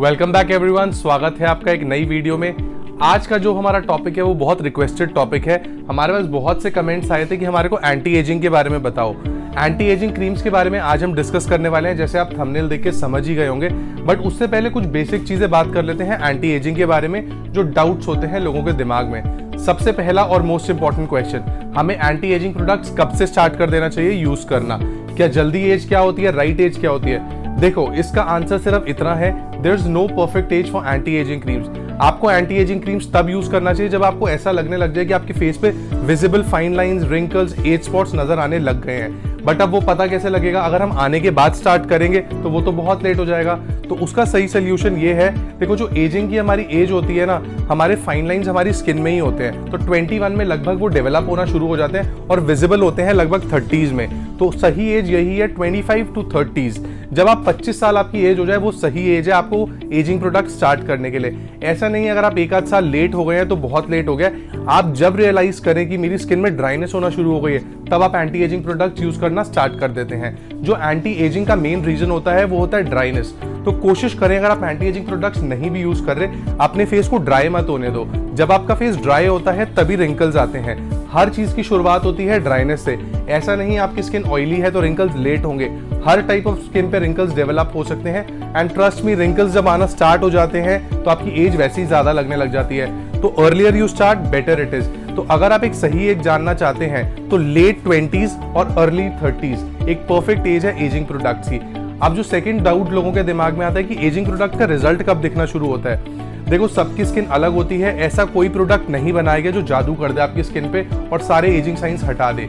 Welcome back everyone स्वागत है आपका एक नई वीडियो में। आज का जो हमारा टॉपिक है, वो बहुत रिक्वेस्टेड टॉपिक है। हमारे पास बहुत से कमेंट्स आए थे कि हमारे को एंटी एजिंग के बारे में बताओ। एंटी एजिंग क्रीम्स के बारे में आज हम डिस्कस करने वाले हैं, जैसे आप थंबनेल देख के समझ ही गए होंगे। बट उससे पहले कुछ बेसिक चीज़ें बात कर लेते हैं एंटी एजिंग के बारे में, जो डाउट्स होते हैं लोगों के दिमाग में। सबसे पहला और मोस्ट इंपॉर्टेंट क्वेश्चन हमें एंटी एजिंग प्रोडक्ट्स कब से स्टार्ट कर देना चाहिए? यूज़ करना। क्या जल्दी एज क्या होती है? राइट एज क्या होती है? देखो, इसका आंसर सिर्फ़ इतना है there is no perfect age for anti ageing creams आपको एंटी एजिंग क्रीम्स तब यूज़ करना चाहिए जब आपको ऐसा लगने लग जाए कि आपके फेस पे visible fine lines wrinkles age spots नज़र आने लग गए हैं. बट अब वो पता कैसे लगेगा? अगर हम आने के बाद स्टार्ट करेंगे तो वो तो बहुत लेट हो जाएगा. तो उसका सही सोल्यूशन ये है, देखो जो एजिंग की हमारी एज होती है ना, हमारे फाइन लाइंस हमारी स्किन में ही होते हैं. तो 21 में लगभग वो डेवलप होना शुरू हो जाते हैं और विजिबल होते हैं लगभग 30s में. तो सही एज यही है 25 टू 30s जब आप 25 साल आपकी एज हो जाए, वो सही एज है आपको एजिंग प्रोडक्ट स्टार्ट करने के लिए। ऐसा नहीं है, अगर आप एक आध साल लेट हो गए हैं तो बहुत लेट हो गया आप जब रियलाइज़ करें कि मेरी स्किन में ड्राइनेस होना शुरू हो गई है, तब आप एंटी एजिंग प्रोडक्ट यूज़ करना स्टार्ट कर देते हैं। जो एंटी एजिंग का मेन रीजन होता है, वो होता है ड्राइनेस तो कोशिश करें, अगर आप एंटी एजिंग प्रोडक्ट्स नहीं भी यूज़ कर रहे, अपने फेस को ड्राई मत होने दो। जब आपका फेस ड्राई होता है, तभी रिंकल्स आते हैं। हर चीज़ की शुरुआत होती है ड्राइनेस से। ऐसा नहीं आपकी स्किन ऑयली है तो रिंकल्स लेट होंगे। हर टाइप ऑफ़ स्किन पे रिंकल्स डेवलप हो सकते हैं। एंड ट्रस्ट मी रिंकल्स जब आना स्टार्ट हो जाते हैं तो आपकी एज वैसे ही ज़्यादा लगने लग जाती है। तो earlier you start better it is तो अगर आप एक सही एज जानना चाहते हैं तो लेट ट्वेंटीज और अर्ली थर्टीज एक परफेक्ट एज है एजिंग प्रोडक्ट्स की। अब जो सेकेंड डाउट लोगों के दिमाग में आता है कि एजिंग प्रोडक्ट का रिज़ल्ट कब दिखना शुरू होता है। देखो, सबकी स्किन अलग होती है, ऐसा कोई प्रोडक्ट नहीं बनाया गया जो जादू कर दे आपकी स्किन पे और सारे एजिंग साइंस हटा दे।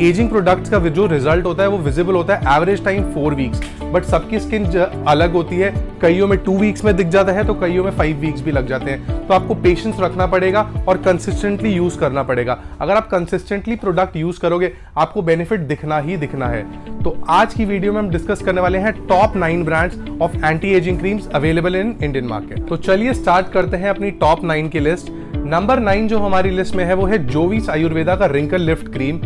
एजिंग प्रोडक्ट्स का जो रिज़ल्ट होता है, वो विजिबल होता है average time four weeks but सबकी स्किन अलग होती है। कईयों में टू वीक्स में दिख जाता है तो कईयों में फाइव वीक्स भी लग जाते हैं। तो आपको पेशेंस रखना पड़ेगा और कंसिस्टेंटली यूज़ करना पड़ेगा। अगर आप कंसिस्टेंटली प्रोडक्ट यूज़ करोगे, आपको बेनिफिट दिखना ही दिखना है। तो आज की वीडियो में हम डिस्कस करने वाले हैं top nine brands of anti ageing creams available in Indian market तो चलिए स्टार्ट करते हैं अपनी टॉप नाइन की लिस्ट नंबर नाइन जो हमारी लिस्ट में है, वो है जोविस आयुर्वेदा का रिंकल लिफ्ट क्रीम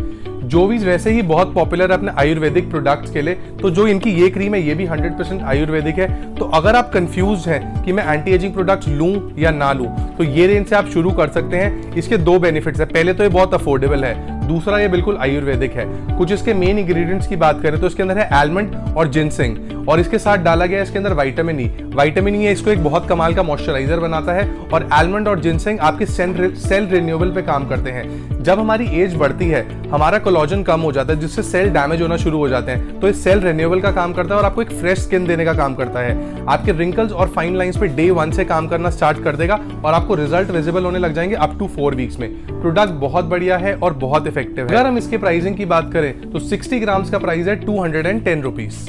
जोवीज वैसे ही बहुत पॉपुलर है अपने आयुर्वेदिक प्रोडक्ट्स के लिए तो जो इनकी ये क्रीम है, ये भी 100% आयुर्वेदिक है। तो अगर आप कंफ्यूज हैं कि मैं एंटी एजिंग प्रोडक्ट्स लूँ या ना लूँ तो ये रेंज से आप शुरू कर सकते हैं। इसके दो बेनिफिट्स हैं। पहले तो ये बहुत अफोर्डेबल है। दूसरा ये बिल्कुल आयुर्वेदिक है। कुछ इसके मेन इंग्रेडिएंट्स की बात करें तो इसके अंदर है एलमंड और जिनसिंग और इसके साथ डाला गया इसके अंदर वाइटामिन ई वाइटामिन ई इसको एक बहुत कमाल का मॉइस्चराइजर बनाता है और एलमंड और जिनसिंग आपके सेल रिन्यूएबल पे काम करते हैं। जब हमारी एज बढ़ती है, हमारा कोलोजन कम हो जाता है, जिससे सेल डैमेज होना शुरू हो जाते हैं तो इस सेल रिन्यूएबल का काम करता है और आपको एक फ्रेश स्किन देने का काम करता है। आपके रिंकल्स और फाइन लाइंस पे डे वन से काम करना स्टार्ट कर देगा और आपको रिज़ल्ट विजिबल होने लग जाएँगे अप टू फोर वीक्स में। प्रोडक्ट बहुत बढ़िया है और बहुत इफ़ेक्टिव है। अगर हम इसके प्राइसिंग की बात करें तो 60 ग्राम्स का प्राइस है टू हंड्रेड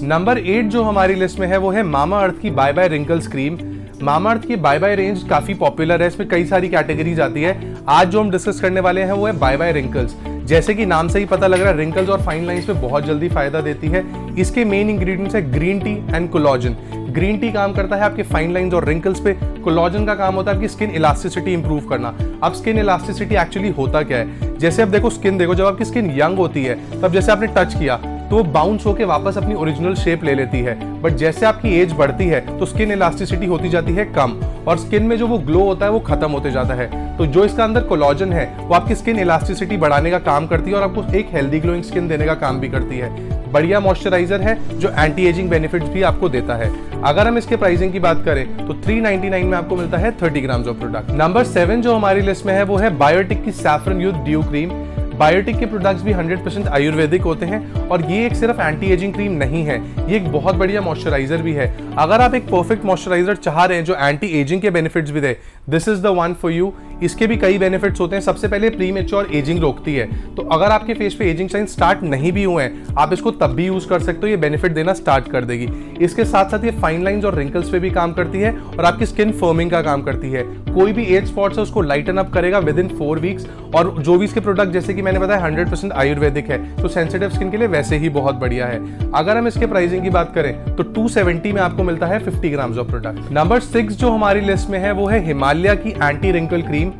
नंबर एट जो हमारी लिस्ट में है, वो है मामा अर्थ की bye bye wrinkles cream Mamaearth की बाय बाय रेंज काफ़ी पॉपुलर है, इसमें कई सारी कैटेगरीज आती है। आज जो हम डिस्कस करने वाले हैं, वो है बाय बाय रिंकल्स जैसे कि नाम से ही पता लग रहा है रिंकल्स और फाइन लाइंस पे बहुत जल्दी फ़ायदा देती है। इसके मेन इंग्रेडिएंट्स है green tea and collagen green tea काम करता है आपके फाइन लाइंस और रिंकल्स पे। कोलॉजन का काम होता है आपकी स्किन इलास्टिसिटी इंप्रूव करना। अब स्किन इलास्टिसिटी एक्चुअली होता क्या है? जैसे आप देखो स्किन देखो जब आपकी स्किन यंग होती है, तब जैसे आपने टच किया तो वो बाउंस होकर वापस अपनी ओरिजिनल शेप ले लेती है। बट जैसे आपकी एज बढ़ती है तो स्किन इलास्टिसिटी होती जाती है कम। और स्किन में जो वो ग्लो होता है, वो खत्म होते जाता है। तो जो इसका अंदर कोलॉजन है, वो आपकी स्किन इलास्टिसिटी बढ़ाने का काम करती है और आपको एक हेल्दी ग्लोइंग स्किन देने का काम भी करती है। बढ़िया मॉइस्चराइजर है, जो एंटी एजिंग बेनिफिट्स भी आपको देता है। अगर हम इसके प्राइसिंग की बात करें तो 399 में आपको मिलता है 30 grams of product number seven जो हमारी लिस्ट में है, वो है बायोटिक की saffron youth dew cream Biotique के प्रोडक्ट्स भी 100% आयुर्वेदिक होते हैं और ये एक सिर्फ़ एंटी एजिंग क्रीम नहीं है, ये एक बहुत बढ़िया मॉइस्चराइजर भी है। अगर आप एक परफेक्ट मॉइस्चराइजर चाह रहे हैं जो एंटी एजिंग के बेनिफिट्स भी दे this is the one for you इसके भी कई बेनिफिट्स होते हैं। सबसे पहले प्री मेच्योर एजिंग रोकती है। तो अगर आपके फेस पे एजिंग साइन स्टार्ट नहीं भी हुए हैं, आप इसको तब भी यूज़ कर सकते हो। ये बेनिफिट देना स्टार्ट कर देगी। इसके साथ साथ ये फाइन लाइंस और रिंकल्स पे भी काम करती है और आपकी स्किन फर्मिंग का काम करती है। कोई भी एज स्पॉट्स है, उसको लाइटन अप करेगा विद इन फोर वीक्स और जो भी इसके प्रोडक्ट जैसे कि मैंने बताया हंड्रेड परसेंट आयुर्वेदिक है। तो सेंसिटिव स्किन के लिए वैसे ही बहुत बढ़िया है। अगर हम इसके प्राइसिंग की बात करें तो 270 में आपको मिलता है 50 grams of product number six जो हमारी लिस्ट में है, वो है हिमालय की एंटी रिंकल क्रीम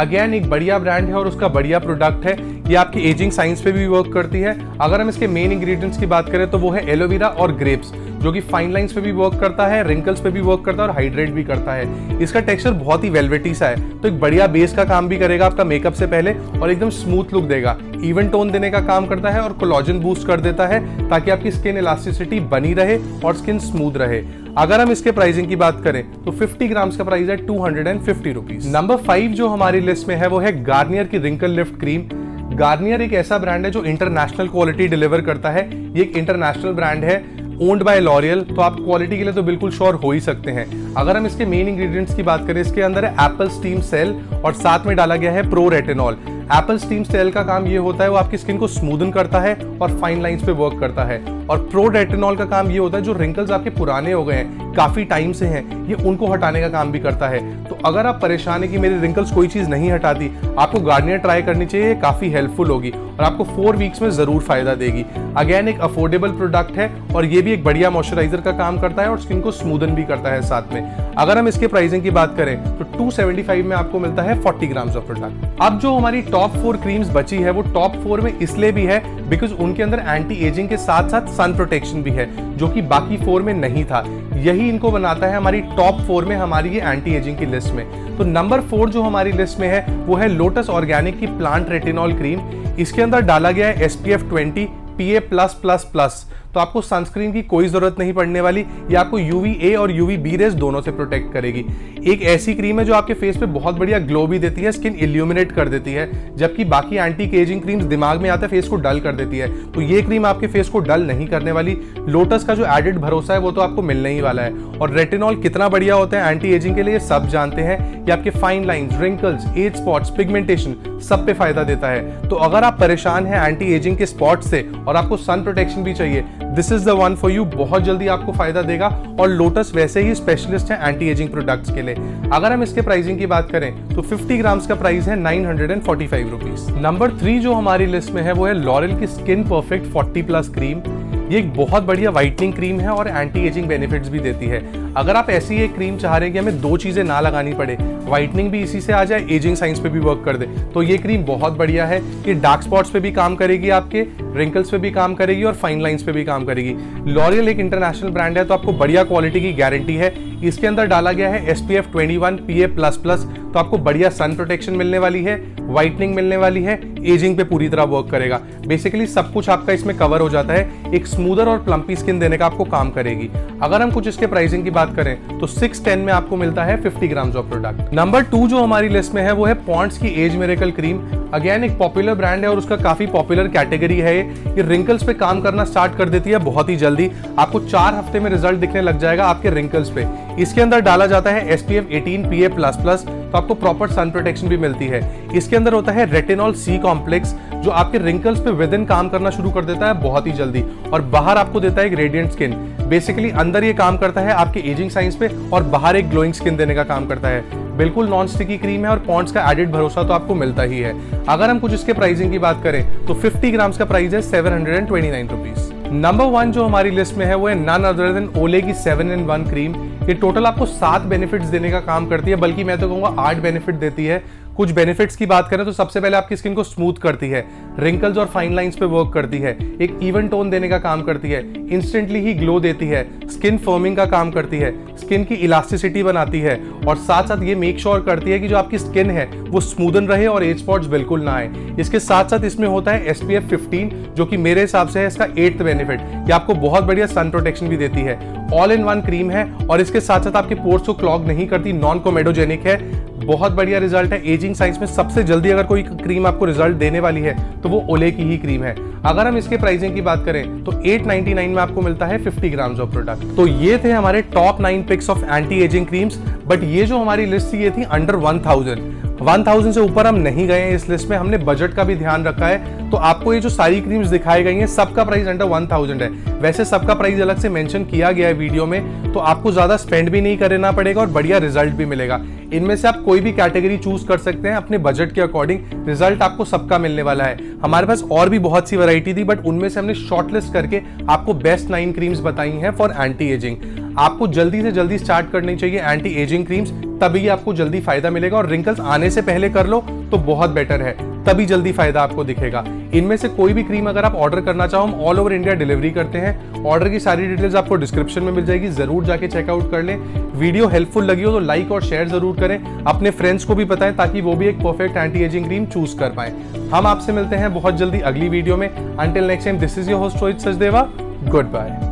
अगेन एक बढ़िया ब्रांड है और उसका बढ़िया प्रोडक्ट है। ये आपकी एजिंग साइंस पे भी वर्क करती है। अगर हम इसके मेन इंग्रेडिएंट्स की बात करें तो वो है एलोवेरा और ग्रेप्स जो कि फाइन लाइंस पे भी वर्क करता है रिंकल्स पे भी वर्क करता है और हाइड्रेट भी करता है। इसका टेक्सचर बहुत ही वेलवेटी सा है। तो एक बढ़िया बेस का काम भी करेगा आपका मेकअप से पहले और एकदम स्मूथ लुक देगा। इवन टोन देने का काम करता है और कोलॉजन बूस्ट कर देता है ताकि आपकी स्किन इलास्टिसिटी बनी रहे और स्किन स्मूथ रहे। अगर हम इसके प्राइसिंग की बात करें तो 50 ग्राम्स का प्राइस है two hundred and fifty rupees number five जो हमारी लिस्ट में है, वो है गार्नियर की रिंकल लिफ्ट क्रीम गार्नियर एक ऐसा ब्रांड है जो इंटरनेशनल क्वालिटी डिलीवर करता है। ये एक इंटरनेशनल ब्रांड है। ओन्ड बाय लॉरियल तो आप क्वालिटी के लिए तो बिल्कुल श्योर हो ही सकते हैं। अगर हम इसके मेन इंग्रेडिएंट्स की बात करें, इसके अंदर है एप्पल स्टीम सेल और साथ में डाला गया है pro retinol. Apple stem cell का काम ये होता है, वो आपकी स्किन को स्मूदन करता है और फाइन लाइंस पे वर्क करता है। और प्रो रेटेनॉल का काम ये होता है, जो रिंकल्स आपके पुराने हो गए हैं, काफ़ी टाइम से हैं, ये उनको हटाने का काम भी करता है। तो अगर आप परेशान है कि मेरे रिंकल्स कोई चीज़ नहीं हटाती, आपको गार्नियर ट्राई करनी चाहिए काफ़ी हेल्पफुल होगी और आपको फोर वीक्स में ज़रूर फ़ायदा देगी। अगेन एक अफोर्डेबल प्रोडक्ट है और ये भी एक बढ़िया मॉइस्चराइजर का काम करता है और स्किन को स्मूदन भी करता है साथ में। अगर हम इसके प्राइसिंग की बात करें तो 275 में आपको मिलता है 40 ग्राम्स ऑफ़ प्रोडक्ट अब जो हमारी टॉप फोर क्रीम्स बची है, वो टॉप फोर में इसलिए भी है बिकॉज़ उनके अंदर एंटी एजिंग के साथ साथ सन प्रोटेक्शन भी है, जो कि बाकी फोर में नहीं था। यही इनको बनाता है हमारी टॉप फोर में हमारी ये एंटी एजिंग की लिस्ट में। तो नंबर फोर जो हमारी लिस्ट में है, वो है लोटस ऑर्गेनिक की प्लांट रेटिनॉल क्रीम इसके अंदर डाला गया है S P F twenty P A plus plus plus तो आपको सनस्क्रीन की कोई ज़रूरत नहीं पड़ने वाली, ये आपको यूवी ए और यूवी बी रेस दोनों से प्रोटेक्ट करेगी। एक ऐसी क्रीम है जो आपके फेस पे बहुत बढ़िया ग्लो भी देती है स्किन इल्यूमिनेट कर देती है, जबकि बाकी एंटी केजिंग क्रीम्स दिमाग में आते फेस को डल कर देती है। तो ये क्रीम आपके फेस को डल नहीं करने वाली। लोटस का जो एडेड भरोसा है, वो तो आपको मिलने ही वाला है। और रेटिनॉल कितना बढ़िया होता है एंटी एजिंग के लिए सब जानते हैं कि आपके fine lines wrinkles age spots pigmentation सब पे फ़ायदा देता है। तो अगर आप परेशान हैं एंटी एजिंग के स्पॉट से, और आपको सन प्रोटेक्शन भी चाहिए this is the one for you बहुत जल्दी आपको फ़ायदा देगा। और लोटस वैसे ही स्पेशलिस्ट है एंटी एजिंग प्रोडक्ट्स के लिए। अगर हम इसके प्राइसिंग की बात करें तो 50 ग्राम्स का प्राइस है nine hundred and forty five rupees number three जो हमारी लिस्ट में है, वो है लॉरल की स्किन परफेक्ट 40 प्लस क्रीम ये एक बहुत बढ़िया व्हाइटनिंग क्रीम है और एंटी एजिंग बेनिफिट्स भी देती है। अगर आप ऐसी एक क्रीम चाह रहे हैं कि हमें दो चीज़ें ना लगानी पड़े व्हाइटनिंग भी इसी से आ जाए एजिंग साइंस पे भी वर्क कर दे। तो ये क्रीम बहुत बढ़िया है। ये डार्क स्पॉट्स पे भी काम करेगी आपके रिंकल्स पे भी काम करेगी और फाइन लाइंस पे भी काम करेगी। लॉरियल एक इंटरनेशनल ब्रांड है तो आपको बढ़िया क्वालिटी की गारंटी है। इसके अंदर डाला गया है S P F twenty one P A plus plus तो आपको बढ़िया सन प्रोटेक्शन मिलने वाली है व्हाइटनिंग मिलने वाली है एजिंग पे पूरी तरह वर्क करेगा। बेसिकली सब कुछ आपका इसमें कवर हो जाता है। एक स्मूदर और प्लम्पी स्किन देने का आपको काम करेगी। अगर हम कुछ इसके प्राइसिंग की बात करें तो सिक्स टेन में आपको मिलता है fifty grams of product number two जो हमारी लिस्ट में है, वो है पॉन्ट्स की एज मेरेकल क्रीम अगेन एक पॉपुलर ब्रांड है और उसका काफ़ी पॉपुलर कैटेगरी है ये. रिंकल्स पे काम करना स्टार्ट कर देती है बहुत ही जल्दी. आपको चार हफ़्ते में रिज़ल्ट दिखने लग जाएगा आपके रिंकल्स पे. इसके अंदर डाला जाता है S P F eighteen P A plus plus तो आपको प्रॉपर सन प्रोटेक्शन भी मिलती है. इसके अंदर होता है रेटेनॉल सी कॉम्प्लेक्स जो आपके रिंकल्स पे विद इन काम करना शुरू कर देता है बहुत ही जल्दी. और बाहर आपको देता है एक रेडियंट स्किन बेसिकली अंदर ये काम करता है आपके एजिंग साइंस पे और बाहर एक ग्लोइंग स्किन देने का काम करता है. बिल्कुल नॉन स्टिकी क्रीम है और पॉन्ड्स का एडिड भरोसा तो आपको मिलता ही है। अगर हम कुछ इसके प्राइसिंग की बात करें तो 50 ग्राम्स का प्राइस है सेवन हंड्रेड नंबर वन जो हमारी लिस्ट में है, वो है नन अदर देन ओले की सेवन इन वन क्रीम ये टोटल आपको सात बेनिफिट्स देने का काम करती है, बल्कि मैं तो कहूँगा आठ बेनिफिट देती है। कुछ बेनिफिट्स की बात करें तो सबसे पहले आपकी स्किन को स्मूथ करती है रिंकल्स और फाइन लाइंस पे वर्क करती है, एक इवन टोन देने का काम करती है इंस्टेंटली ही ग्लो देती है स्किन फर्मिंग का काम करती है स्किन की इलास्टिसिटी बनाती है और साथ साथ ये मेक श्योर करती है कि जो आपकी स्किन है, वो स्मूदन रहे और एज स्पॉट्स बिल्कुल ना आए। इसके साथ साथ इसमें होता है एस पी जो कि मेरे हिसाब से है इसका एट्थ बेनिफिट कि आपको बहुत बढ़िया सन प्रोटेक्शन भी देती है। ऑल इन वन क्रीम है और इसके साथ साथ आपके पोर्ट्स को क्लॉग नहीं करती नॉन कोमेडोजेनिक है। बहुत बढ़िया रिज़ल्ट है। एजिंग साइंस में सबसे जल्दी अगर कोई क्रीम आपको रिज़ल्ट देने वाली है तो वो ओले की ही क्रीम है। अगर हम इसके प्राइसिंग की बात करें तो 899 में आपको मिलता है 50 ग्राम ऑफ़ प्रोडक्ट तो ये थे हमारे top nine picks of anti aging creams but ये जो हमारी लिस्ट थी, ये थी अंडर 1000 1000 से ऊपर हम नहीं गए इस लिस्ट में, हमने बजट का भी ध्यान रखा है। तो आपको ये जो सारी क्रीम्स दिखाई गई हैं, सबका प्राइस अंडर 1000 है। वैसे सबका प्राइस अलग से मेंशन किया गया है वीडियो में तो आपको ज़्यादा स्पेंड भी नहीं करना पड़ेगा और बढ़िया रिज़ल्ट भी मिलेगा। इनमें से आप कोई भी कैटेगरी चूज़ कर सकते हैं अपने बजट के अकॉर्डिंग रिज़ल्ट आपको सबका मिलने वाला है। हमारे पास और भी बहुत सी वैरायटी थी बट उनमें से हमने शॉर्टलिस्ट करके आपको बेस्ट नाइन क्रीम्स बताई हैं फॉर एंटी एजिंग आपको जल्दी से जल्दी स्टार्ट करनी चाहिए एंटी एजिंग क्रीम्स तभी आपको जल्दी फ़ायदा मिलेगा और रिंकल्स आने से पहले कर लो तो बहुत बेटर है। तभी जल्दी फ़ायदा आपको दिखेगा। इनमें से कोई भी क्रीम अगर आप ऑर्डर करना चाहो, हम ऑल ओवर इंडिया डिलीवरी करते हैं। ऑर्डर की सारी डिटेल्स आपको डिस्क्रिप्शन में मिल जाएगी। ज़रूर जाके चेकआउट कर लें। वीडियो हेल्पफुल लगी हो तो लाइक और शेयर ज़रूर करें। अपने फ्रेंड्स को भी बताएँ ताकि वो भी एक perfect anti aging cream choose कर पाए। हम आपसे मिलते हैं बहुत जल्दी अगली वीडियो में। Until next time this is your host Rohit Sachdeva goodbye